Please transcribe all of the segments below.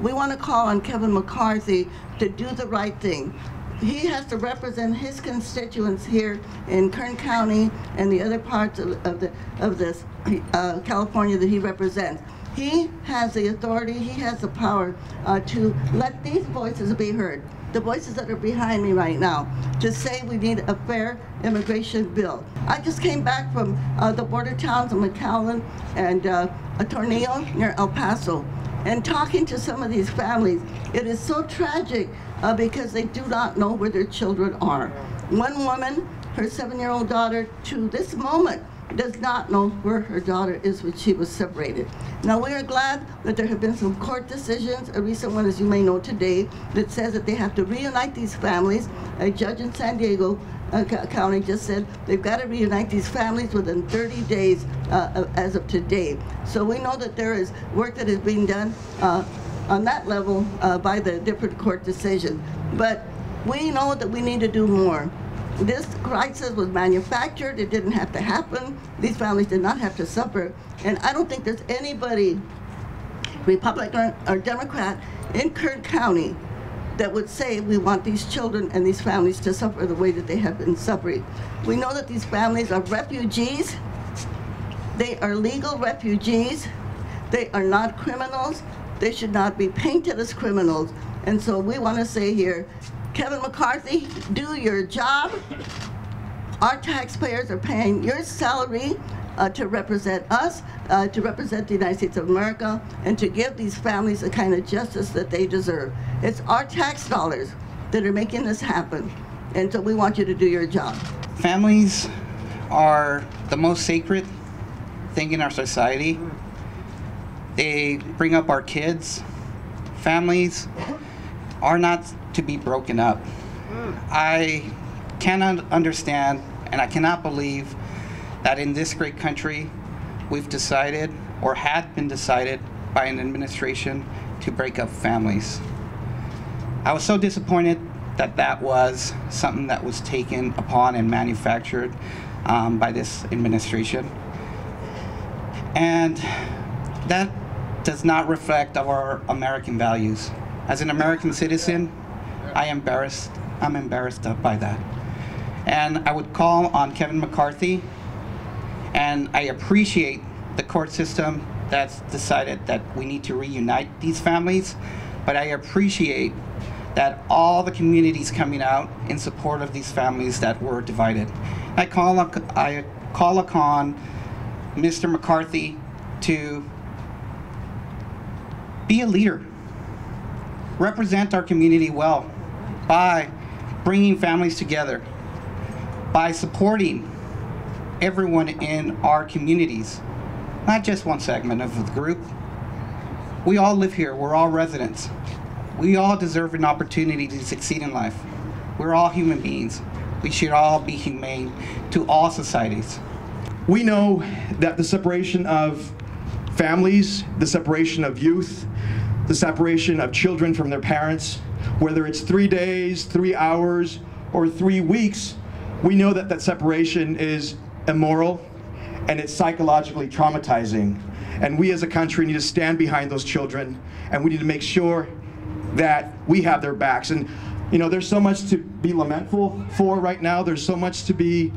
We want to call on Kevin McCarthy to do the right thing. He has to represent his constituents here in Kern County and the other parts of, of the of this uh, California that he represents. He has the authority, he has the power uh, to let these voices be heard. The voices that are behind me right now to say we need a fair immigration bill. I just came back from uh, the border towns of McAllen and uh, Tornillo near El Paso and talking to some of these families. It is so tragic uh, because they do not know where their children are. One woman, her seven-year-old daughter, to this moment, does not know where her daughter is when she was separated. Now we are glad that there have been some court decisions, a recent one as you may know today, that says that they have to reunite these families. A judge in San Diego County just said they've got to reunite these families within 30 days uh, as of today. So we know that there is work that is being done uh, on that level uh, by the different court decisions. But we know that we need to do more. This crisis was manufactured. It didn't have to happen. These families did not have to suffer. And I don't think there's anybody, Republican or Democrat, in Kern County that would say we want these children and these families to suffer the way that they have been suffering. We know that these families are refugees. They are legal refugees. They are not criminals. They should not be painted as criminals. And so we want to say here, Kevin McCarthy, do your job. Our taxpayers are paying your salary to represent us, uh, to represent the United States of America, and to give these families the kind of justice that they deserve. It's our tax dollars that are making this happen, and so we want you to do your job. Families are the most sacred thing in our society. They bring up our kids. Families are not to be broken up. I cannot understand and I cannot believe that in this great country we've decided or had been decided by an administration to break up families. I was so disappointed that that was something that was taken upon and manufactured um, by this administration. And that does not reflect our American values. As an American citizen, I embarrassed. I'm embarrassed by that. And I would call on Kevin McCarthy, and I appreciate the court system that's decided that we need to reunite these families, but I appreciate that all the communities coming out in support of these families that were divided. I call, I call upon Mr. McCarthy to be a leader, represent our community well, by bringing families together, by supporting everyone in our communities, not just one segment of the group. We all live here, we're all residents. We all deserve an opportunity to succeed in life. We're all human beings. We should all be humane to all societies. We know that the separation of families, the separation of youth, the separation of children from their parents, whether it's three days, three hours, or three weeks, we know that that separation is immoral and it's psychologically traumatizing. And we as a country need to stand behind those children and we need to make sure that we have their backs. And you know, there's so much to be lamentful for right now. There's so much to be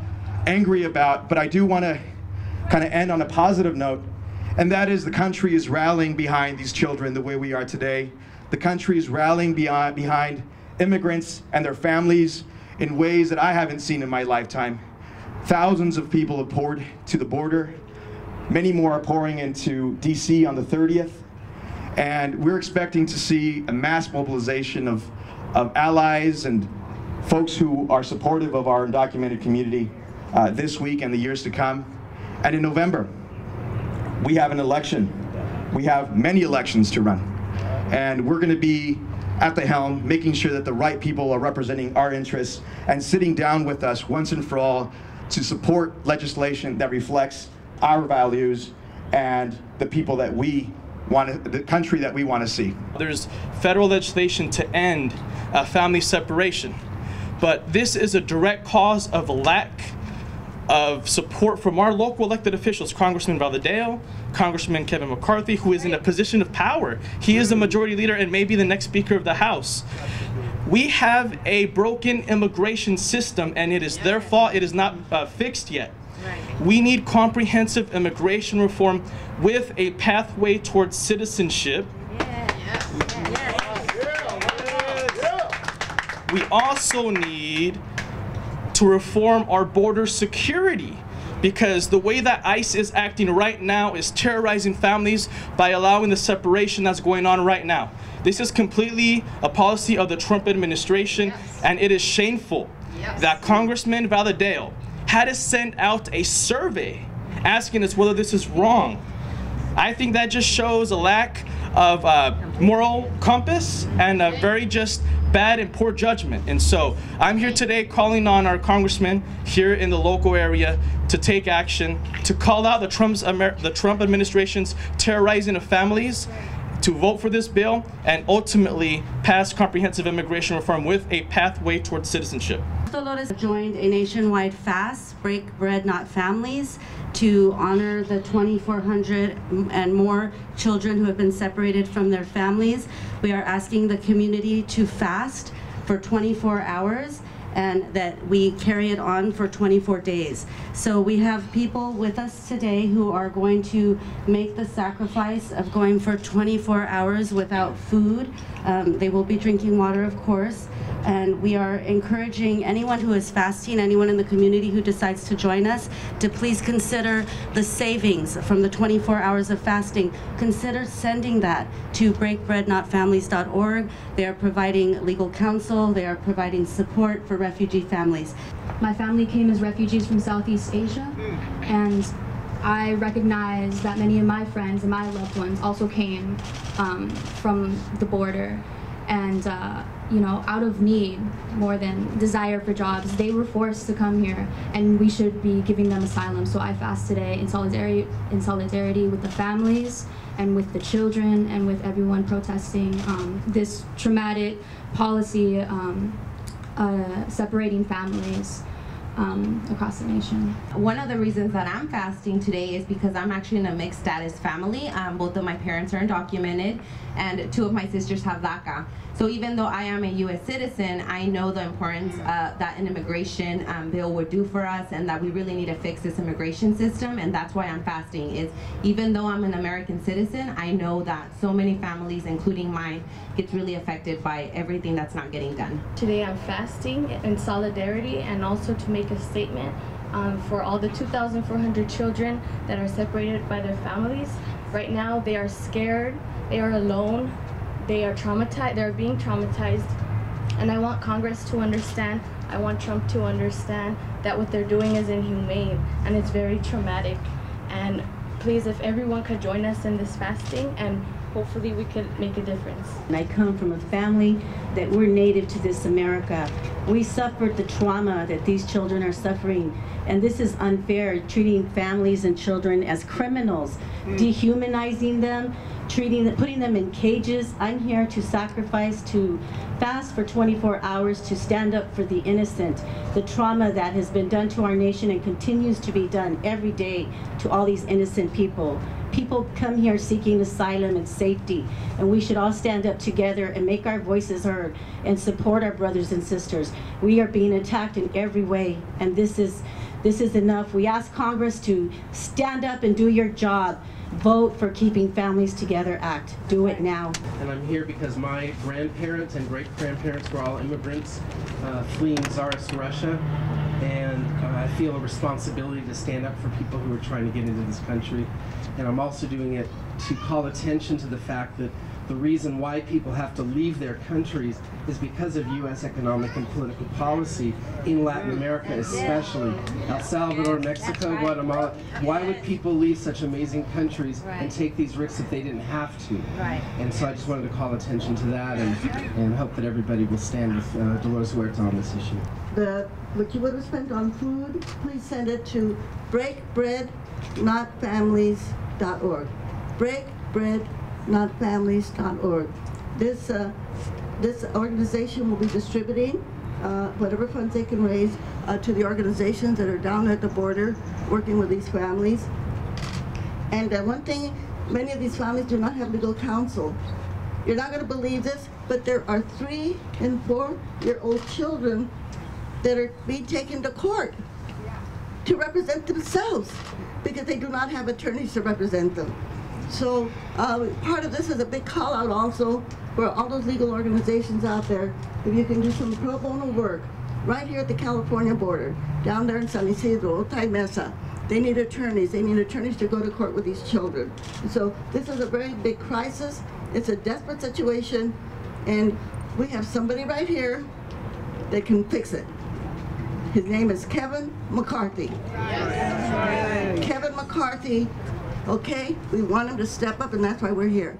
angry about, but I do want to kind of end on a positive note. And that is the country is rallying behind these children the way we are today. The country is rallying beyond, behind immigrants and their families in ways that I haven't seen in my lifetime. Thousands of people have poured to the border. Many more are pouring into DC on the 30th. And we're expecting to see a mass mobilization of, of allies and folks who are supportive of our undocumented community uh, this week and the years to come. And in November, we have an election. We have many elections to run and we're going to be at the helm, making sure that the right people are representing our interests and sitting down with us once and for all to support legislation that reflects our values and the people that we want to, the country that we want to see. There's federal legislation to end uh, family separation, but this is a direct cause of lack of support from our local elected officials, Congressman Valadao, Congressman Kevin McCarthy, who is in a position of power. He is the majority leader and maybe the next Speaker of the House. We have a broken immigration system, and it is their fault. It is not uh, fixed yet. We need comprehensive immigration reform with a pathway towards citizenship. We also need to reform our border security because the way that ICE is acting right now is terrorizing families by allowing the separation that's going on right now. This is completely a policy of the Trump administration, and it is shameful that Congressman Valadao had to send out a survey asking us whether this is wrong. I think that just shows a lack of uh, moral compass and a very just bad and poor judgment. And so I'm here today calling on our congressman here in the local area to take action, to call out the, Trump's Amer- the Trump administration's terrorizing of families, to vote for this bill, and ultimately pass comprehensive immigration reform with a pathway towards citizenship. Dolores joined a nationwide fast, Break Bread Not Families, to honor the 2,400 and more children who have been separated from their families. We are asking the community to fast for 24 hours and that we carry it on for 24 days. So we have people with us today who are going to make the sacrifice of going for 24 hours without food. Um, they will be drinking water, of course. And we are encouraging anyone who is fasting, anyone in the community who decides to join us, to please consider the savings from the 24 hours of fasting. Consider sending that to breakbreadnotfamilies.org. They are providing legal counsel, they are providing support for refugee families. My family came as refugees from Southeast Asia, and I recognize that many of my friends and my loved ones also came um, from the border. And, uh, you know, out of need more than desire for jobs, they were forced to come here, and we should be giving them asylum. So I fast today in solidarity, in solidarity with the families and with the children and with everyone protesting um, this traumatic policy um, uh, separating families um, across the nation. One of the reasons that I'm fasting today is because I'm actually in a mixed status family. Um, both of my parents are undocumented, and two of my sisters have DACA. So even though I am a U.S. citizen, I know the importance uh, that an immigration um, bill would do for us, and that we really need to fix this immigration system. And that's why I'm fasting. Is even though I'm an American citizen, I know that so many families, including mine, gets really affected by everything that's not getting done. Today I'm fasting in solidarity and also to make a statement um, for all the 2,400 children that are separated by their families. Right now they are scared, they are alone, they are traumatized, they're being traumatized. And I want Congress to understand, I want Trump to understand that what they're doing is inhumane and it's very traumatic. And please, if everyone could join us in this fasting and hopefully we could make a difference. And I come from a family that we're native to this America. We suffered the trauma that these children are suffering. And this is unfair, treating families and children as criminals, mm. dehumanizing them, treating them, putting them in cages. I'm here to sacrifice, to fast for 24 hours, to stand up for the innocent. The trauma that has been done to our nation and continues to be done every day to all these innocent people. People come here seeking asylum and safety, and we should all stand up together and make our voices heard and support our brothers and sisters. We are being attacked in every way, and this is this is enough. We ask Congress to stand up and do your job. Vote for Keeping Families Together Act. Do it now. And I'm here because my grandparents and great grandparents were all immigrants uh, fleeing Tsarist Russia. And uh, I feel a responsibility to stand up for people who are trying to get into this country. And I'm also doing it to call attention to the fact that the reason why people have to leave their countries is because of U.S. economic and political policy in Latin America, especially El Salvador, Mexico, Guatemala. Why would people leave such amazing countries and take these risks if they didn't have to? And so I just wanted to call attention to that and, and hope that everybody will stand with uh, Dolores Huerta on this issue. The, what you would have spent on food, please send it to breakbreadnotfamilies.org. Breakbreadnotfamilies.org. This, uh, this organization will be distributing uh, whatever funds they can raise uh, to the organizations that are down at the border working with these families. And uh, one thing, many of these families do not have legal counsel. You're not going to believe this, but there are three and four-year-old children that are being taken to court to represent themselves because they do not have attorneys to represent them. So uh, part of this is a big call out also for all those legal organizations out there. If you can do some pro bono work right here at the California border, down there in San Ysidro, Otay Mesa, they need attorneys. They need attorneys to go to court with these children. So this is a very big crisis. It's a desperate situation, and we have somebody right here that can fix it. His name is Kevin McCarthy. Kevin McCarthy, okay? We want him to step up, and that's why we're here.